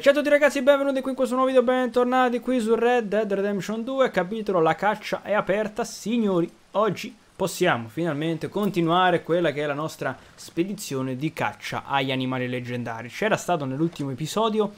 Ciao a tutti ragazzi, benvenuti qui in questo nuovo video, bentornati qui su Red Dead Redemption 2, capitolo La caccia è aperta. Signori, oggi possiamo finalmente continuare quella che è la nostra spedizione di caccia agli animali leggendari. C'era stato nell'ultimo episodio,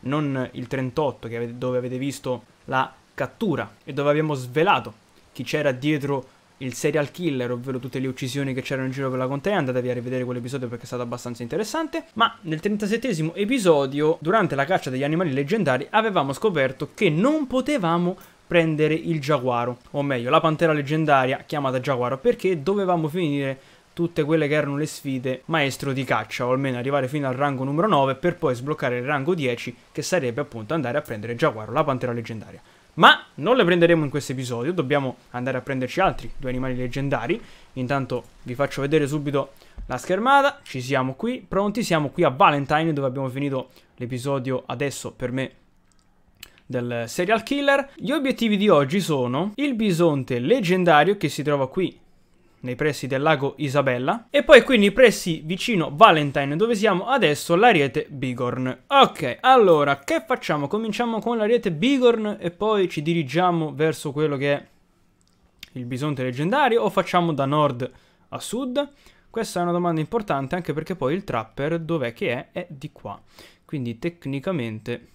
non il 38, avete, dove avete visto la cattura e dove abbiamo svelato chi c'era dietro il serial killer, ovvero tutte le uccisioni che c'erano in giro per la contea, andatevi a rivedere quell'episodio perché è stato abbastanza interessante. Ma nel 37 episodio, durante la caccia degli animali leggendari, avevamo scoperto che non potevamo prendere il giaguaro, o meglio, la pantera leggendaria chiamata giaguaro, perché dovevamo finire tutte quelle che erano le sfide maestro di caccia, o almeno arrivare fino al rango numero 9 per poi sbloccare il rango 10, che sarebbe appunto andare a prendere giaguaro, la pantera leggendaria. Ma non le prenderemo in questo episodio, dobbiamo andare a prenderci altri due animali leggendari. Intanto vi faccio vedere subito la schermata, ci siamo qui, pronti, siamo qui a Valentine dove abbiamo finito l'episodio adesso per me del serial killer. Gli obiettivi di oggi sono il bisonte leggendario che si trova qui nei pressi del lago Isabella. E poi qui nei pressi vicino Valentine, dove siamo adesso, l'ariete Bigorn. Ok, allora, che facciamo? Cominciamo con l'ariete Bigorn e poi ci dirigiamo verso quello che è il bisonte leggendario o facciamo da nord a sud? Questa è una domanda importante anche perché poi il trapper dov'è che è? È di qua. Quindi tecnicamente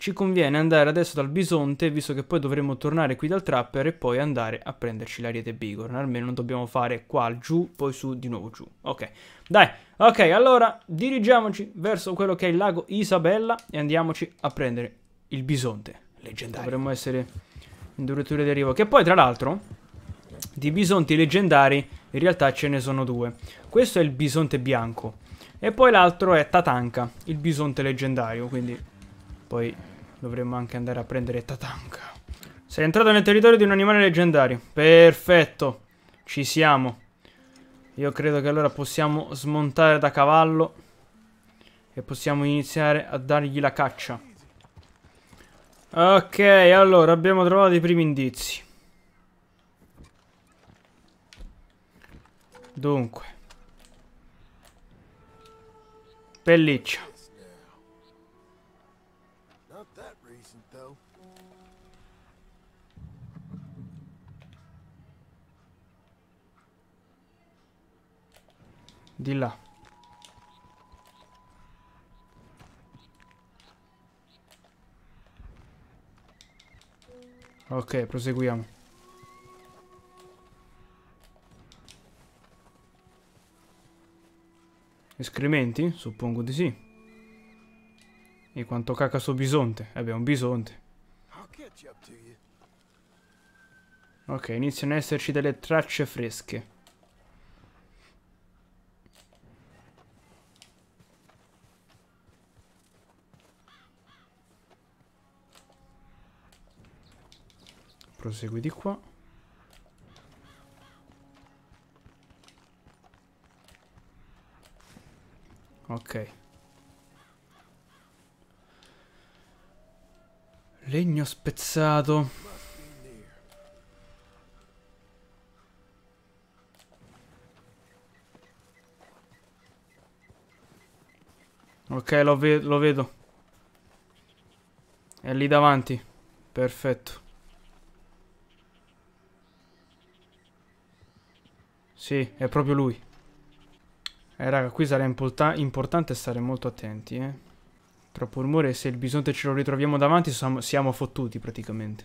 ci conviene andare adesso dal bisonte, visto che poi dovremo tornare qui dal trapper e poi andare a prenderci l'ariete bigorn. Almeno non dobbiamo fare qua giù, poi su, di nuovo giù. Ok, dai, ok, allora dirigiamoci verso quello che è il lago Isabella e andiamoci a prendere il bisonte leggendario. Dovremmo essere in dirittura di arrivo. Che poi, tra l'altro, di bisonti leggendari in realtà ce ne sono due. Questo è il bisonte bianco. E poi l'altro è Tatanka, il bisonte leggendario, quindi poi dovremmo anche andare a prendere Tatanka. Sei entrato nel territorio di un animale leggendario. Perfetto. Ci siamo. Io credo che allora possiamo smontare da cavallo. E possiamo iniziare a dargli la caccia. Ok, allora abbiamo trovato i primi indizi. Dunque. Pelliccia. Di là. Ok, proseguiamo. Escrementi? Suppongo di sì. E quanto caca su bisonte? Eh beh, un bisonte. Ok, iniziano ad esserci delle tracce fresche. Prosegui di qua. Ok. Legno spezzato. Ok, lo, ve lo vedo. È lì davanti. Perfetto. Sì, è proprio lui. Eh raga, qui sarà importante stare molto attenti, eh. Troppo rumore, se il bisonte ce lo ritroviamo davanti siamo, siamo fottuti praticamente.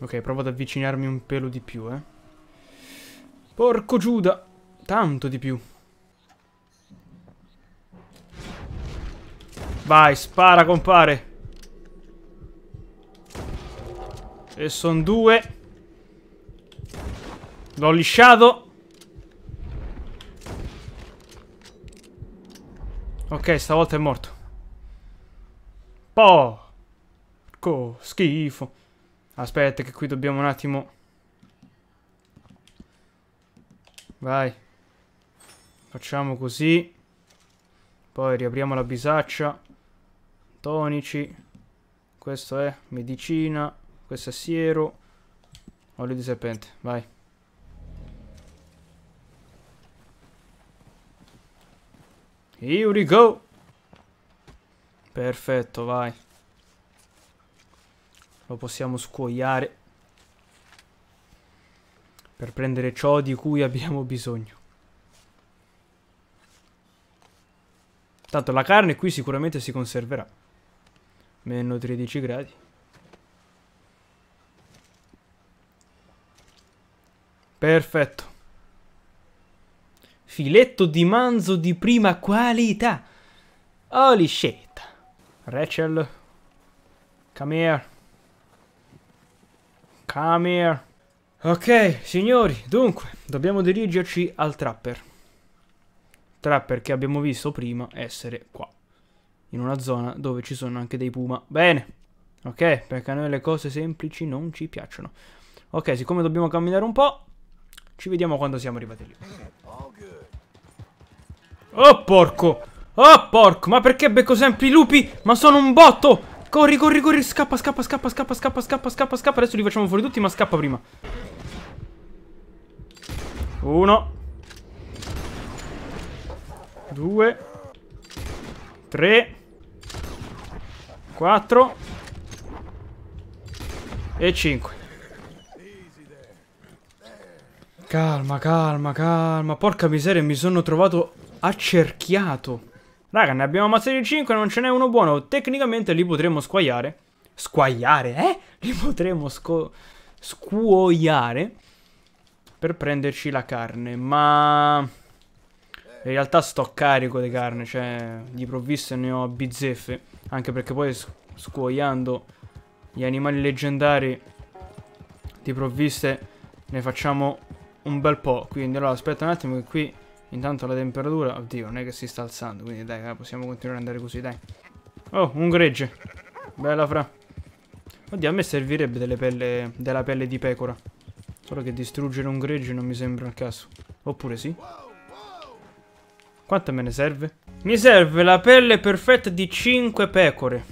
Ok, provo ad avvicinarmi un pelo di più, eh. Porco Giuda! Tanto di più. Vai, spara, compare. E sono due. L'ho lisciato. Ok, stavolta è morto. Porco schifo. Aspetta che qui dobbiamo un attimo... Vai. Facciamo così. Poi riapriamo la bisaccia. Tonici. Questo è medicina. Questo è siero. Olio di serpente. Vai. Here we go. Perfetto, vai. Lo possiamo scuoiare. Per prendere ciò di cui abbiamo bisogno. Tanto la carne qui sicuramente si conserverà. Meno 13 gradi. Perfetto. Filetto di manzo di prima qualità. Holy shit. Rachel. Come here. Come here. Ok, signori, dunque, dobbiamo dirigerci al trapper. Trapper che abbiamo visto prima essere qua. In una zona dove ci sono anche dei puma. Bene. Ok, perché a noi le cose semplici non ci piacciono. Ok, siccome dobbiamo camminare un po', ci vediamo quando siamo arrivati lì. Oh, porco! Oh, porco! Ma perché becco sempre i lupi? Ma sono un botto! Corri, corri, corri! Scappa, scappa, scappa, scappa, scappa, scappa, scappa, scappa. Adesso li facciamo fuori tutti, ma scappa prima. Uno. Due. Tre. Quattro. E cinque. Calma, calma, calma. Porca miseria, mi sono trovato accerchiato. Raga, ne abbiamo ammazzati 5, non ce n'è uno buono. Tecnicamente li potremmo squagliare. Squagliare, eh? Li potremmo scuoiare per prenderci la carne, ma... In realtà sto carico di carne, cioè di provviste ne ho a bizzeffe. Anche perché poi scuoiando gli animali leggendari di provviste ne facciamo un bel po'. Quindi allora aspetta un attimo che qui Intanto la temperatura, oddio, non è che si sta alzando, quindi dai, possiamo continuare ad andare così, dai. Oh, un gregge. Bella fra. Oddio, a me servirebbe pelle, della pelle di pecora. Solo che distruggere un gregge non mi sembra il caso. Oppure sì? Quanto me ne serve? Mi serve la pelle perfetta di 5 pecore.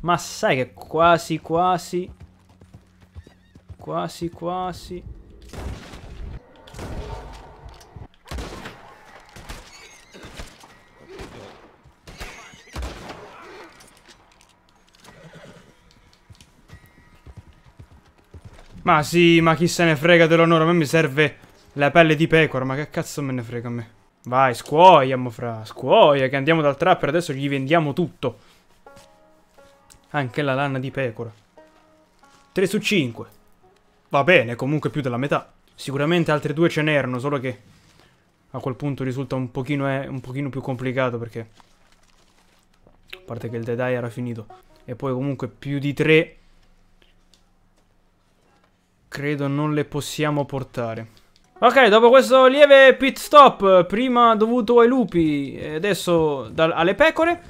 Ma sai che quasi quasi... Quasi quasi... Ma sì, ma chi se ne frega dell'onore? A me mi serve la pelle di pecora, ma che cazzo me ne frega a me? Vai, scuoiamo, fra, scuoia, che andiamo dal trapper, adesso gli vendiamo tutto. Anche la lana di pecora. 3 su 5. Va bene, comunque più della metà. Sicuramente altre due ce n'erano, solo che a quel punto risulta un pochino, eh, un pochino più complicato perché... A parte che il dead era finito. E poi comunque più di 3 credo non le possiamo portare. Ok, dopo questo lieve pit stop, prima dovuto ai lupi e adesso alle pecore,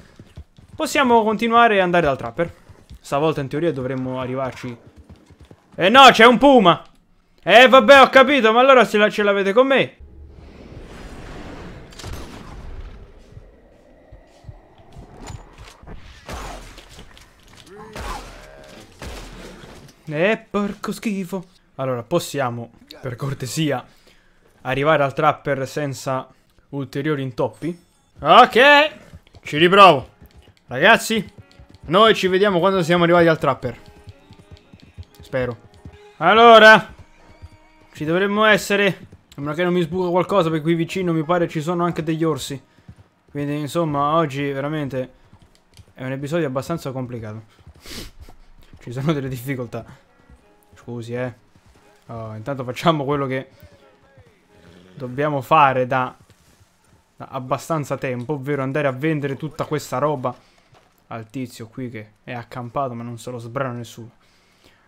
possiamo continuare ad andare dal trapper. Stavolta in teoria dovremmo arrivarci... Eh no, c'è un puma! Eh vabbè, ho capito, ma allora ce l'avete con me. Eh, porco schifo. Allora, possiamo, per cortesia, arrivare al trapper senza ulteriori intoppi? Ok, ci riprovo. Ragazzi, noi ci vediamo quando siamo arrivati al trapper. Spero. Allora, ci dovremmo essere... A che non mi sbuca qualcosa, perché qui vicino mi pare ci sono anche degli orsi. Quindi, insomma, oggi veramente è un episodio abbastanza complicato. Ci sono delle difficoltà. Scusi, eh. Oh, intanto facciamo quello che dobbiamo fare da, da, abbastanza tempo, ovvero andare a vendere tutta questa roba al tizio qui che è accampato ma non se lo sbrana nessuno.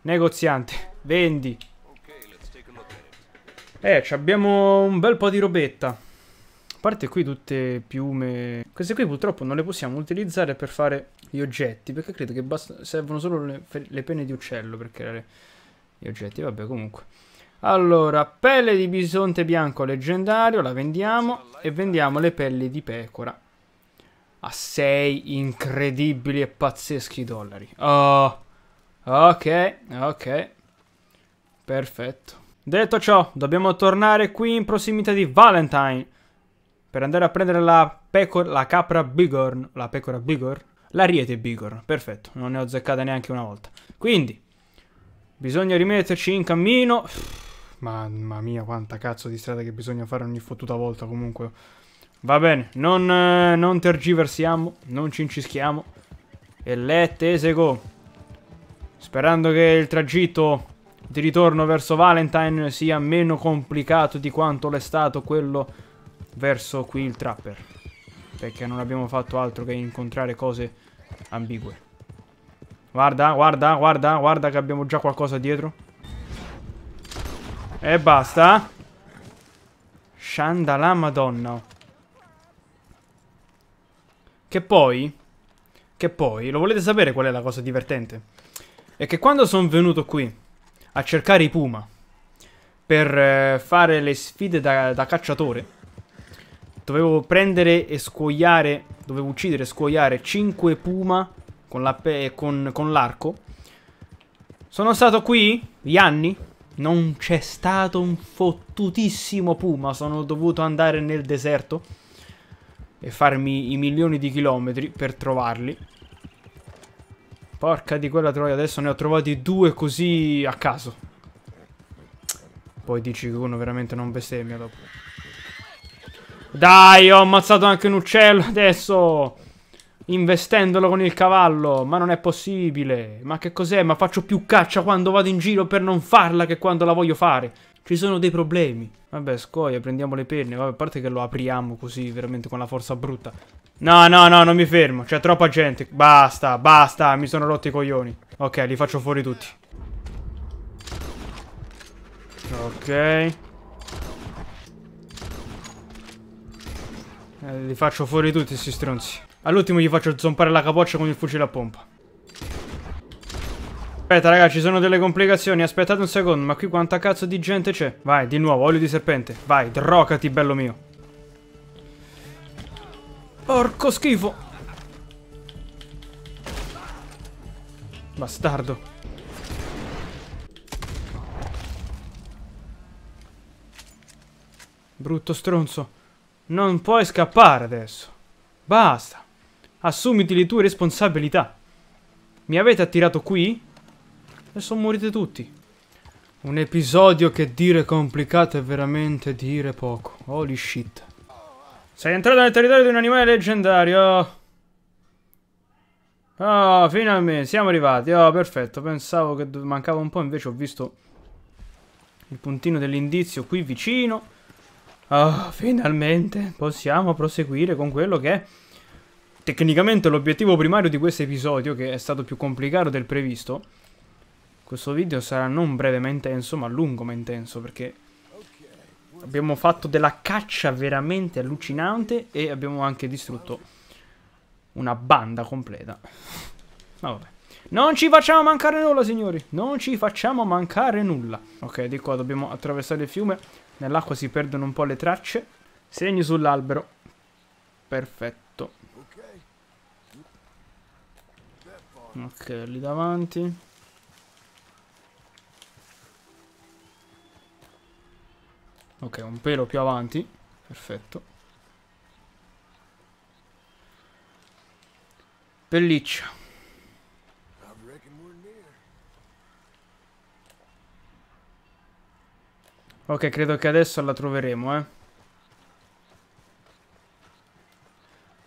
Negoziante, vendi. Eh, abbiamo un bel po' di robetta. A parte qui tutte piume... Queste qui purtroppo non le possiamo utilizzare per fare gli oggetti, perché credo che servono solo le, le penne di uccello per creare gli oggetti, vabbè comunque. Allora, pelle di bisonte bianco leggendario, la vendiamo e vendiamo le pelli di pecora a 6 incredibili e pazzeschi dollari. Oh, ok, ok, perfetto. Detto ciò, dobbiamo tornare qui in prossimità di Valentine per andare a prendere la pecora, la capra Bigorn, la pecora Bigorn, l'ariete Bigorn. Perfetto, non ne ho azzeccata neanche una volta. Quindi, bisogna rimetterci in cammino. Mamma mia, quanta cazzo di strada che bisogna fare ogni fottuta volta comunque. Va bene, non, eh, non tergiversiamo, non ci incischiamo. E let go. Sperando che il tragitto di ritorno verso Valentine sia meno complicato di quanto l'è stato quello verso qui il trapper. Perché non abbiamo fatto altro che incontrare cose ambigue. Guarda, guarda, guarda, guarda che abbiamo già qualcosa dietro. E basta. Shanda la madonna. Che poi... Che poi... Lo volete sapere qual è la cosa divertente? È che quando sono venuto qui a cercare i puma per eh, fare le sfide da, da cacciatore, dovevo prendere e scuoiare, dovevo uccidere e scuoiare 5 puma con, la con, con l'arco. Sono stato qui gli anni, non c'è stato un fottutissimo puma, sono dovuto andare nel deserto e farmi i milioni di chilometri per trovarli. Porca di quella troia, adesso ne ho trovati due così a caso. Poi dici che uno veramente non bestemmia dopo. Dai, ho ammazzato anche un uccello adesso. Investendolo con il cavallo. Ma non è possibile. Ma che cos'è? Ma faccio più caccia quando vado in giro per non farla che quando la voglio fare. Ci sono dei problemi. Vabbè, scoia, prendiamo le penne. Vabbè, a parte che lo apriamo così, veramente con la forza brutta. No, no, no, non mi fermo. C'è troppa gente. Basta, basta. Mi sono rotti i coglioni. Ok, li faccio fuori tutti. Ok. Eh, li faccio fuori tutti questi stronzi. All'ultimo gli faccio zompare la capoccia con il fucile a pompa. Aspetta ragazzi, ci sono delle complicazioni. Aspettate un secondo, ma qui quanta cazzo di gente c'è? Vai, di nuovo, olio di serpente. Vai, drocati, bello mio. Porco schifo. Bastardo. Brutto stronzo. Non puoi scappare adesso. Basta. Assumiti le tue responsabilità. Mi avete attirato qui? Adesso morite tutti. Un episodio che dire complicato è veramente dire poco. Holy shit. Sei entrato nel territorio di un animale leggendario. Oh, finalmente, siamo arrivati. Oh, perfetto. Pensavo che mancava un po', invece ho visto il puntino dell'indizio qui vicino. Oh, finalmente possiamo proseguire con quello che è tecnicamente l'obiettivo primario di questo episodio, che è stato più complicato del previsto. Questo video sarà non breve ma intenso, ma lungo ma intenso, perché abbiamo fatto della caccia veramente allucinante e abbiamo anche distrutto una banda completa. Ma vabbè. Non ci facciamo mancare nulla, signori. Non ci facciamo mancare nulla. Ok, di qua dobbiamo attraversare il fiume. Nell'acqua si perdono un po' le tracce. Segni sull'albero. Perfetto. Ok, lì davanti. Ok, un pelo più avanti. Perfetto. Pelliccia. Ok, credo che adesso la troveremo, eh.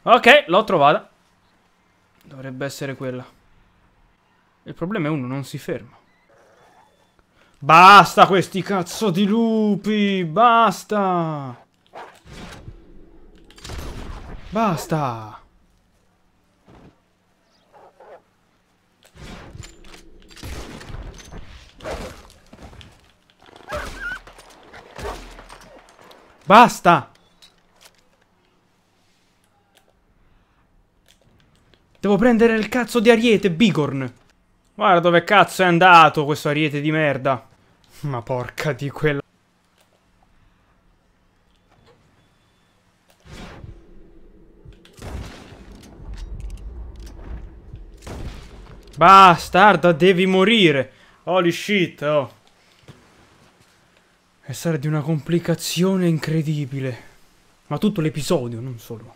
Ok, l'ho trovata. Dovrebbe essere quella. Il problema è uno, non si ferma. Basta questi cazzo di lupi! Basta! Basta! Basta! Devo prendere il cazzo di ariete, Bigorn. Guarda dove cazzo è andato questo ariete di merda. Ma porca di quella... Bastarda, devi morire. Holy shit, oh. È stata di una complicazione incredibile. Ma tutto l'episodio, non solo.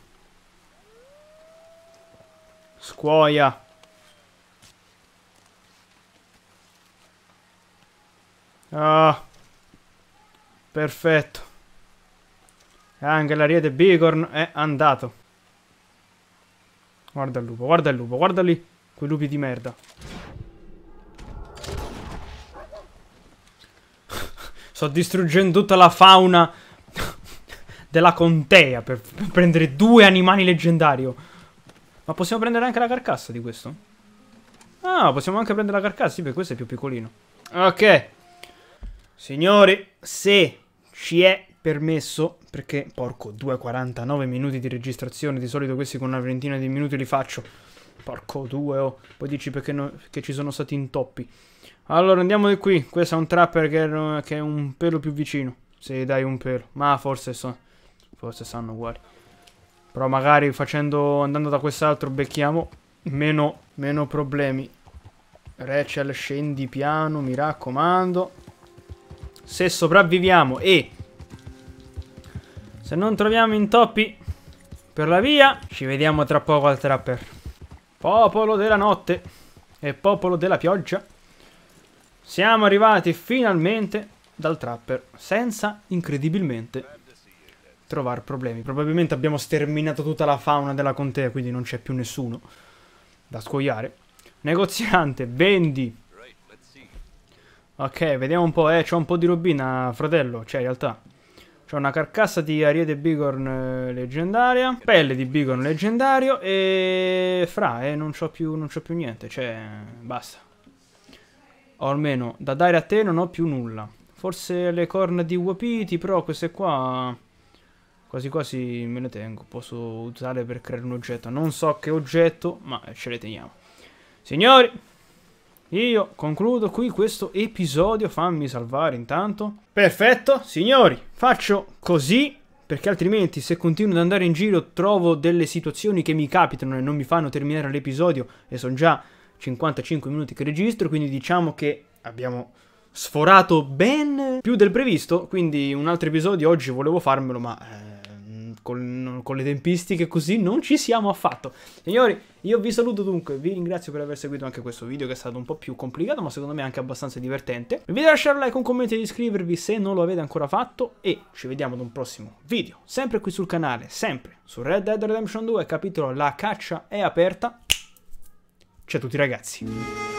Scuoia. Ah. Perfetto. Anche l'ariete Bigorn è andato. Guarda il lupo, guarda il lupo, guarda lì. Quei lupi di merda. Sto distruggendo tutta la fauna della contea per, prendere due animali leggendari. Ma possiamo prendere anche la carcassa di questo? Ah, possiamo anche prendere la carcassa, sì, perché questo è più piccolino. Ok. Signori, se ci è permesso, perché porco 2,49 minuti di registrazione, di solito questi con una ventina di minuti li faccio. Porco due, oh. poi dici perché, no, perché ci sono stati intoppi. Allora andiamo di qui, questo è un trapper che, che è un pelo più vicino. Sì, dai un pelo, ma forse so, forse sanno uguali. Però magari facendo, andando da quest'altro becchiamo meno, meno problemi. Rachel scendi piano, mi raccomando. Se sopravviviamo e se non troviamo intoppi per la via, ci vediamo tra poco al trapper. Popolo della notte e popolo della pioggia. Siamo arrivati finalmente dal trapper senza, incredibilmente, trovare problemi. Probabilmente abbiamo sterminato tutta la fauna della contea, quindi non c'è più nessuno da scoiare. Negoziante, vendi. Ok, vediamo un po', eh, c'ho un po' di robina, fratello, cioè in realtà. C'ho una carcassa di Ariete Bigorn eh, leggendaria, pelle di Bigorn leggendario e... Fra, eh, non c'ho più, più niente, cioè, basta. O almeno, da dare a te non ho più nulla. Forse le corna di Wapiti, però queste qua... Quasi quasi me le tengo, posso usare per creare un oggetto. Non so che oggetto, ma ce le teniamo. Signori, io concludo qui questo episodio, fammi salvare intanto. Perfetto, signori, faccio così perché altrimenti se continuo ad andare in giro trovo delle situazioni che mi capitano e non mi fanno terminare l'episodio e sono già 55 minuti che registro, quindi diciamo che abbiamo sforato ben più del previsto, quindi un altro episodio oggi volevo farmelo, ma eh, con, con, le tempistiche così non ci siamo affatto. Signori, io vi saluto dunque, vi ringrazio per aver seguito anche questo video che è stato un po' più complicato, ma secondo me anche abbastanza divertente. Vi lasciare like, un commento e iscrivervi se non lo avete ancora fatto e ci vediamo ad un prossimo video, sempre qui sul canale, sempre su Red Dead Redemption 2, capitolo La caccia è aperta. Ciao a tutti ragazzi.